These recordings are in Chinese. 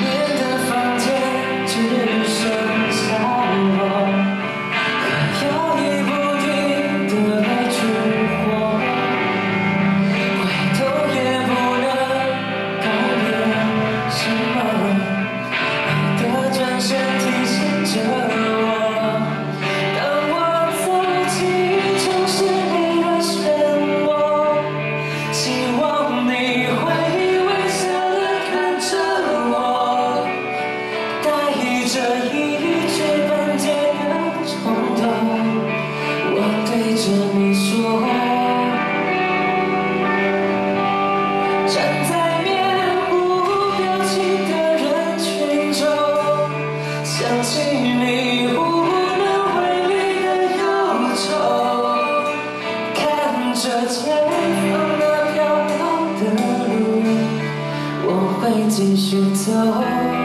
We're so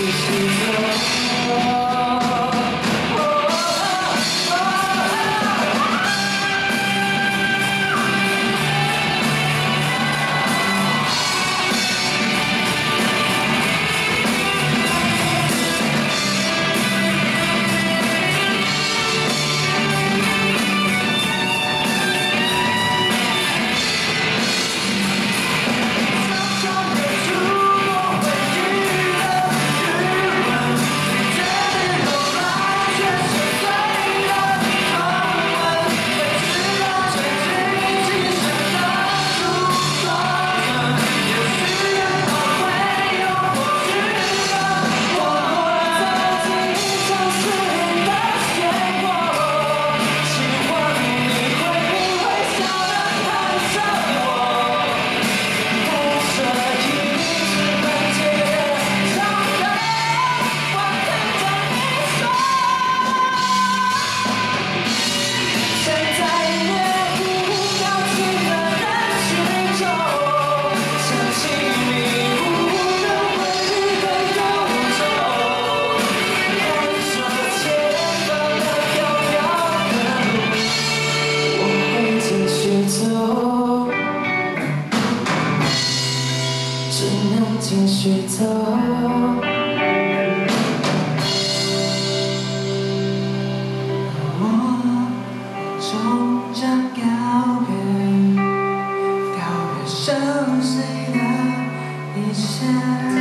This is love. 熟悉的一切。